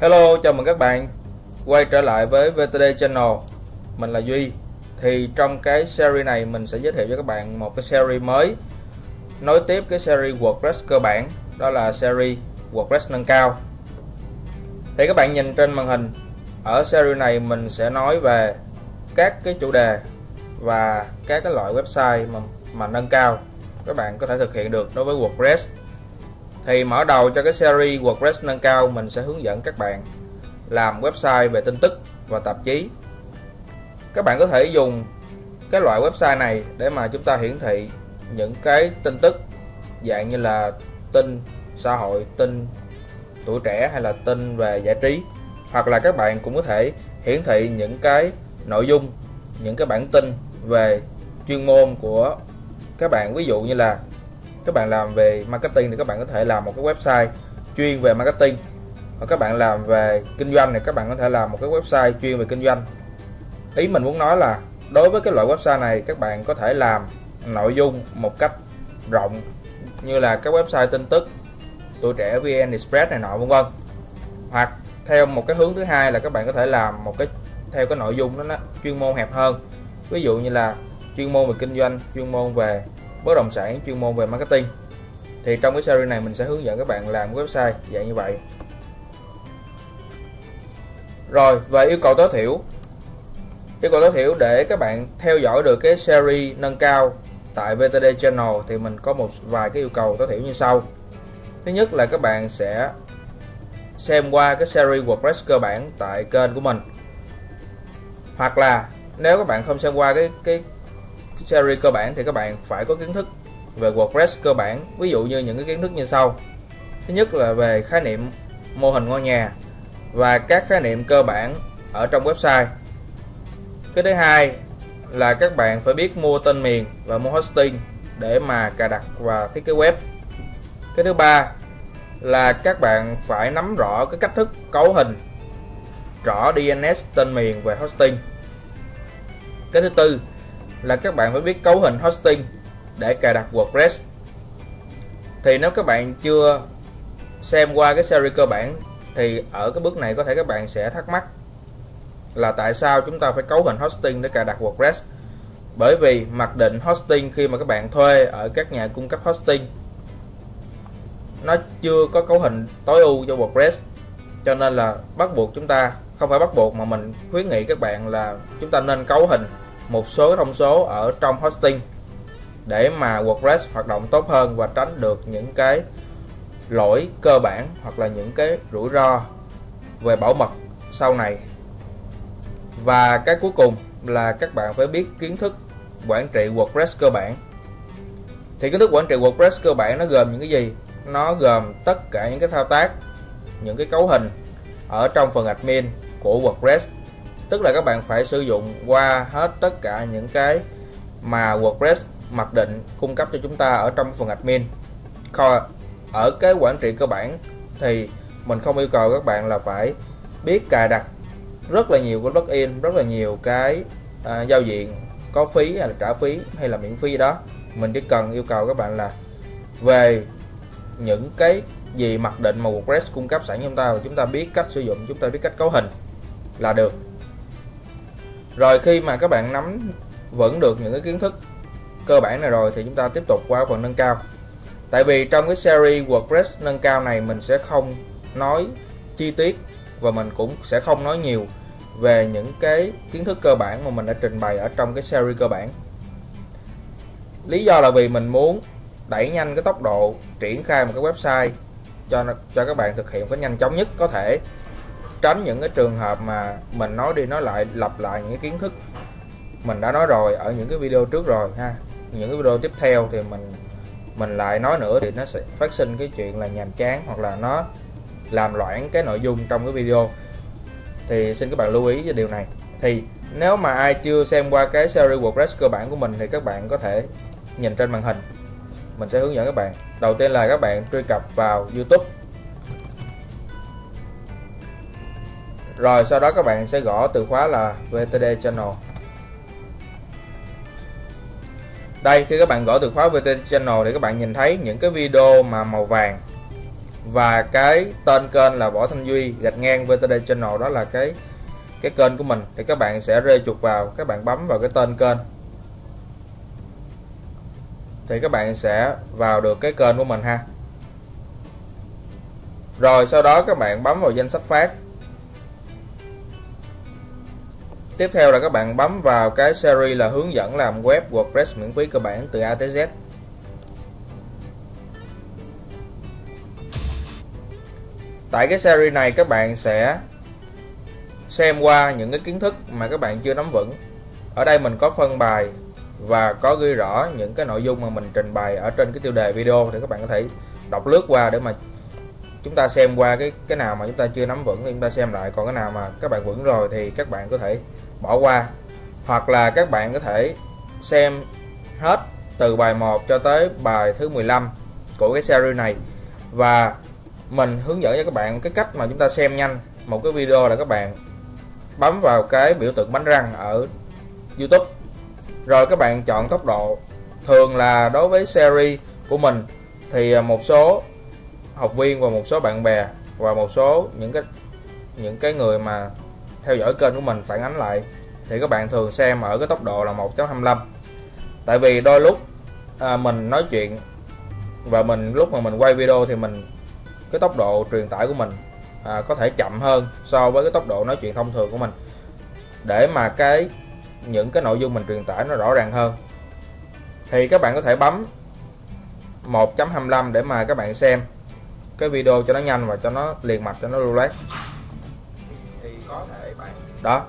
Hello, chào mừng các bạn. Quay trở lại với VTD Channel. Mình là Duy. Thì trong cái series này mình sẽ giới thiệu cho các bạn một cái series mới. Nối tiếp cái series WordPress cơ bản Đó là series WordPress nâng cao. Thì các bạn nhìn trên màn hình Ở series này mình sẽ nói về các cái chủ đề Và các cái loại website mà, mà nâng cao. Các bạn có thể thực hiện được đối với WordPress thì mở đầu cho cái series WordPress nâng cao, mình sẽ hướng dẫn các bạn làm website về tin tức và tạp chí. Các bạn có thể dùng cái loại website này để mà chúng ta hiển thị những cái tin tức, dạng như là tin xã hội, tin tuổi trẻ hay là tin về giải trí. Hoặc là các bạn cũng có thể hiển thị những cái nội dung, những cái bản tin về chuyên môn của các bạn. Ví dụ như là các bạn làm về marketing thì các bạn có thể làm một cái website chuyên về marketing. Hoặc các bạn làm về kinh doanh thì các bạn có thể làm một cái website chuyên về kinh doanh. Ý mình muốn nói là đối với cái loại website này các bạn có thể làm nội dung một cách rộng như là các website tin tức tuổi trẻ vn express này nọ vân vân. Hoặc theo một cái hướng thứ hai là các bạn có thể làm một cái theo cái nội dung đó, nó chuyên môn hẹp hơn. Ví dụ như là chuyên môn về kinh doanh chuyên môn về bất động sản chuyên môn về marketing. Thì trong cái series này mình sẽ hướng dẫn các bạn làm website dạng như vậy. Rồi, về yêu cầu tối thiểu. Yêu cầu tối thiểu để các bạn theo dõi được cái series nâng cao tại VTD Channel thì mình có một vài cái yêu cầu tối thiểu như sau. Thứ nhất là các bạn sẽ xem qua cái series WordPress cơ bản tại kênh của mình. Hoặc là nếu các bạn không xem qua cái cái series cơ bản thì các bạn phải có kiến thức về WordPress cơ bản, ví dụ như những cái kiến thức như sau. Thứ nhất là về khái niệm mô hình ngôi nhà và các khái niệm cơ bản ở trong website. Cái thứ hai là các bạn phải biết mua tên miền và mua hosting để mà cài đặt và thiết kế web. Cái thứ ba là các bạn phải nắm rõ cái cách thức cấu hình, rõ DNS tên miền và hosting. Cái thứ tư là các bạn phải biết cấu hình hosting để cài đặt WordPress. Thì nếu các bạn chưa xem qua cái series cơ bản, thì ở cái bước này có thể các bạn sẽ thắc mắc là tại sao chúng ta phải cấu hình hosting để cài đặt WordPress. Bởi vì mặc định hosting khi mà các bạn thuê ở các nhà cung cấp hosting, nó chưa có cấu hình tối ưu cho WordPress. Cho nên là bắt buộc chúng ta, không phải bắt buộc mà mình khuyến nghị các bạn là chúng ta nên cấu hình một số thông số ở trong hosting để mà WordPress hoạt động tốt hơn và tránh được những cái lỗi cơ bản hoặc là những cái rủi ro về bảo mật sau này. Và cái cuối cùng là các bạn phải biết kiến thức quản trị WordPress cơ bản. Thì kiến thức quản trị WordPress cơ bản nó gồm những cái gì? Nó gồm tất cả những cái thao tác, những cái cấu hình ở trong phần admin của WordPress tức là các bạn phải sử dụng qua hết tất cả những cái mà WordPress mặc định cung cấp cho chúng ta ở trong phần admin. Còn ở cái quản trị cơ bản thì mình không yêu cầu các bạn là phải biết cài đặt rất là nhiều cái plugin rất là nhiều cái à, giao diện có phí hay là trả phí hay là miễn phí đó. Mình chỉ cần yêu cầu các bạn là về những cái gì mặc định mà WordPress cung cấp sẵn cho chúng ta và chúng ta biết cách sử dụng chúng ta biết cách cấu hình là được rồi khi mà các bạn nắm vững được những cái kiến thức cơ bản này rồi thì chúng ta tiếp tục qua phần nâng cao. Tại vì trong cái series WordPress nâng cao này mình sẽ không nói chi tiết và mình cũng sẽ không nói nhiều về những cái kiến thức cơ bản mà mình đã trình bày ở trong cái series cơ bản. Lý do là vì mình muốn đẩy nhanh cái tốc độ triển khai một cái website cho cho các bạn thực hiện cái nhanh chóng nhất có thể tránh những cái trường hợp mà mình nói đi nói lại, lặp lại những cái kiến thức mình đã nói rồi ở những cái video trước rồi ha. Những cái video tiếp theo thì mình mình lại nói nữa thì nó sẽ phát sinh cái chuyện là nhàm chán hoặc là nó làm loãng cái nội dung trong cái video. Thì xin các bạn lưu ý cho điều này. Thì nếu mà ai chưa xem qua cái series WordPress cơ bản của mình thì các bạn có thể nhìn trên màn hình. Mình sẽ hướng dẫn các bạn. Đầu tiên là các bạn truy cập vào YouTube. Rồi, sau đó các bạn sẽ gõ từ khóa là VTD Channel. Đây, khi các bạn gõ từ khóa VTD Channel thì các bạn nhìn thấy những cái video mà màu vàng và cái tên kênh là Võ Thanh Duy gạch ngang VTD Channel, đó là cái cái kênh của mình. Thì các bạn sẽ rê chuột vào, các bạn bấm vào cái tên kênh. Thì các bạn sẽ vào được cái kênh của mình ha. Rồi, sau đó các bạn bấm vào danh sách phát. Tiếp theo là các bạn bấm vào cái series là hướng dẫn làm web WordPress miễn phí cơ bản từ A tới Z. Tại cái series này, các bạn sẽ xem qua những cái kiến thức mà các bạn chưa nắm vững. Ở đây mình có phân bài và có ghi rõ những cái nội dung mà mình trình bày ở trên cái tiêu đề video thì các bạn có thể đọc lướt qua để mà chúng ta xem qua cái cái nào mà chúng ta chưa nắm vững thì chúng ta xem lại. Còn cái nào mà các bạn vững rồi thì các bạn có thể bỏ qua. Hoặc là các bạn có thể xem hết từ bài 1 cho tới bài thứ 15 của cái series này. Và mình hướng dẫn cho các bạn cái cách mà chúng ta xem nhanh một cái video là các bạn bấm vào cái biểu tượng bánh răng ở YouTube. Rồi các bạn chọn tốc độ. Thường là đối với series của mình thì một số học viên và một số bạn bè và một số những cái những cái người mà theo dõi kênh của mình phản ánh lại thì các bạn thường xem ở cái tốc độ là 1.25 tại vì đôi lúc à, mình nói chuyện và mình lúc mà mình quay video thì mình cái tốc độ truyền tải của mình à, có thể chậm hơn so với cái tốc độ nói chuyện thông thường của mình. Để mà cái những cái nội dung mình truyền tải nó rõ ràng hơn. Thì các bạn có thể bấm 1.25 để mà các bạn xem cái video cho nó nhanh và cho nó liền mạch cho nó lưu loát đó.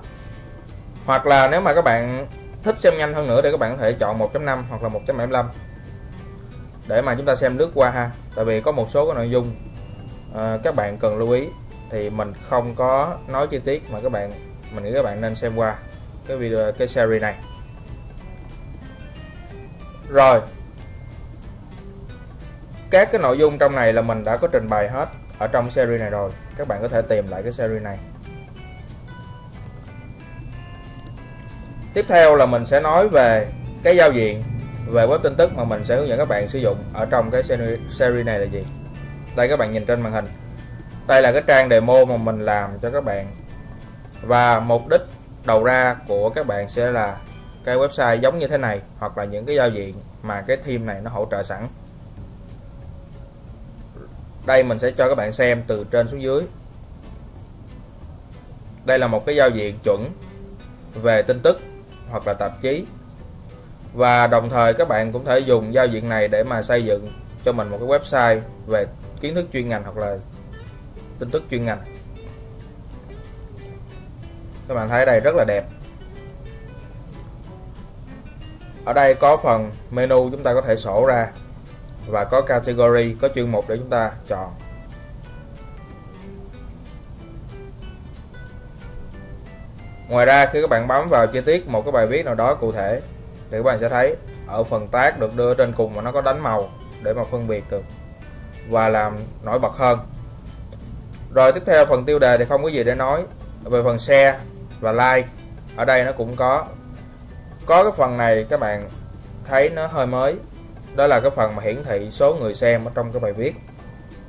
Hoặc là nếu mà các bạn thích xem nhanh hơn nữa thì các bạn có thể chọn 1.5 hoặc là 1.75 để mà chúng ta xem lướt qua ha. Tại vì có một số cái nội dung uh, các bạn cần lưu ý thì mình không có nói chi tiết mà các bạn mình nghĩ các bạn nên xem qua cái video cái series này. Rồi. Các cái nội dung trong này là mình đã có trình bày hết ở trong series này rồi. Các bạn có thể tìm lại cái series này. Tiếp theo là mình sẽ nói về cái giao diện, về web tin tức mà mình sẽ hướng dẫn các bạn sử dụng ở trong cái series này là gì. Đây các bạn nhìn trên màn hình. Đây là cái trang demo mà mình làm cho các bạn. Và mục đích đầu ra của các bạn sẽ là cái website giống như thế này, hoặc là những cái giao diện mà cái theme này nó hỗ trợ sẵn. Đây mình sẽ cho các bạn xem từ trên xuống dưới. Đây là một cái giao diện chuẩn về tin tức hoặc là tạp chí. Và đồng thời các bạn cũng thể dùng giao diện này để mà xây dựng cho mình một cái website về kiến thức chuyên ngành hoặc là tin tức chuyên ngành. Các bạn thấy đây rất là đẹp. Ở đây có phần menu chúng ta có thể sổ ra và có category, có chuyên mục để chúng ta chọn. Ngoài ra, khi các bạn bấm vào chi tiết một cái bài viết nào đó cụ thể, thì các bạn sẽ thấy ở phần tag được đưa trên cùng mà nó có đánh màu để mà phân biệt được và làm nổi bật hơn. Rồi, tiếp theo phần tiêu đề thì không có gì để nói về phần share và like. Ở đây nó cũng có có cái phần này các bạn thấy nó hơi mới. Đó là cái phần mà hiển thị số người xem ở trong cái bài viết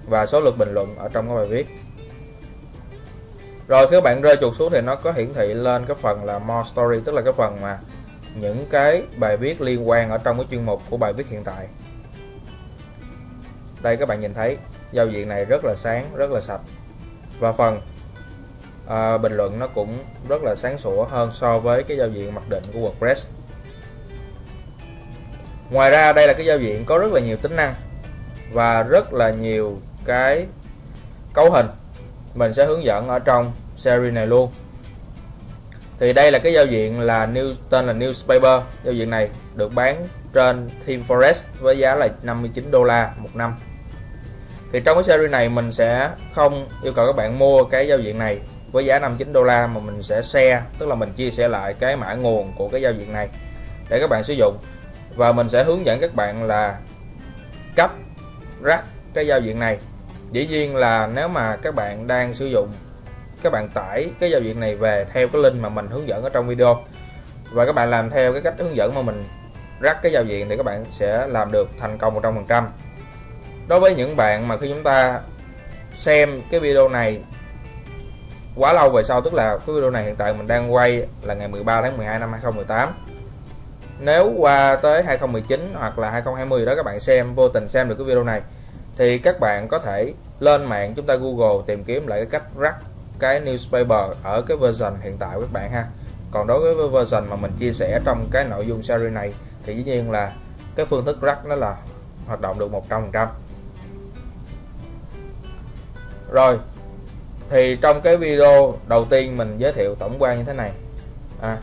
và số lượt bình luận ở trong cái bài viết rồi khi các bạn rơi chuột xuống thì nó có hiển thị lên cái phần là more story tức là cái phần mà những cái bài viết liên quan ở trong cái chuyên mục của bài viết hiện tại. Đây các bạn nhìn thấy giao diện này rất là sáng rất là sạch. Và phần à, bình luận nó cũng rất là sáng sủa hơn so với cái giao diện mặc định của WordPress. Ngoài ra đây là cái giao diện có rất là nhiều tính năng và rất là nhiều cái cấu hình mình sẽ hướng dẫn ở trong series này luôn. Thì đây là cái giao diện là new, tên là newspaper. Giao diện này được bán trên Team Forest với giá là 59 đô la một năm. Thì trong cái series này mình sẽ không yêu cầu các bạn mua cái giao diện này với giá 59 đô la mà mình sẽ share, tức là mình chia sẻ lại cái mã nguồn của cái giao diện này để các bạn sử dụng. Và mình sẽ hướng dẫn các bạn là cấp rắc cái giao diện này dĩ nhiên là nếu mà các bạn đang sử dụng các bạn tải cái giao diện này về theo cái link mà mình hướng dẫn ở trong video, và các bạn làm theo cái cách hướng dẫn mà mình rắc cái giao diện thì các bạn sẽ làm được thành công 100% đối với những bạn mà khi chúng ta xem cái video này quá lâu về sau, tức là cái video này hiện tại mình đang quay là ngày 13 tháng 12 năm 2018 nếu qua tới 2019 hoặc là 2020 đó, các bạn xem, vô tình xem được cái video này thì các bạn có thể lên mạng chúng ta Google tìm kiếm lại cái cách rắc cái newspaper ở cái version hiện tại các bạn ha. Còn đối với version mà mình chia sẻ trong cái nội dung series này thì dĩ nhiên là cái phương thức rắc nó là hoạt động được 100% rồi thì trong cái video đầu tiên mình giới thiệu tổng quan như thế này. À,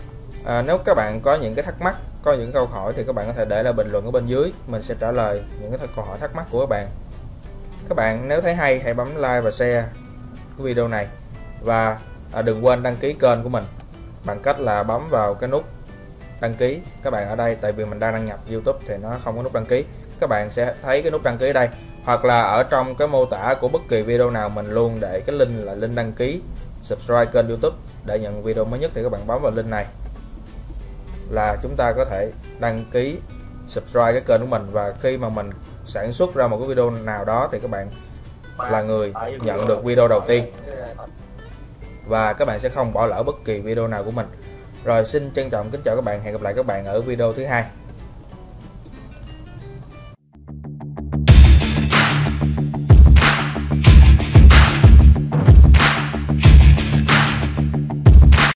à, nếu các bạn có những cái thắc mắc có những câu hỏi thì các bạn có thể để lại bình luận ở bên dưới. Mình sẽ trả lời những cái câu hỏi thắc mắc của các bạn các bạn nếu thấy hay hãy bấm like và share cái video này. Và à, đừng quên đăng ký kênh của mình bằng cách là bấm vào cái nút đăng ký. Các bạn ở đây tại vì mình đang đăng nhập YouTube thì nó không có nút đăng ký. Các bạn sẽ thấy cái nút đăng ký ở đây. Hoặc là ở trong cái mô tả của bất kỳ video nào mình luôn để cái link là link đăng ký subscribe kênh YouTube để nhận video mới nhất thì các bạn bấm vào link này. Là chúng ta có thể đăng ký subscribe cái kênh của mình. Và khi mà mình sản xuất ra một cái video nào đó thì các bạn là người nhận được video đầu tiên. và các bạn sẽ không bỏ lỡ bất kỳ video nào của mình. Rồi xin trân trọng kính chào các bạn. Hẹn gặp lại các bạn ở video thứ hai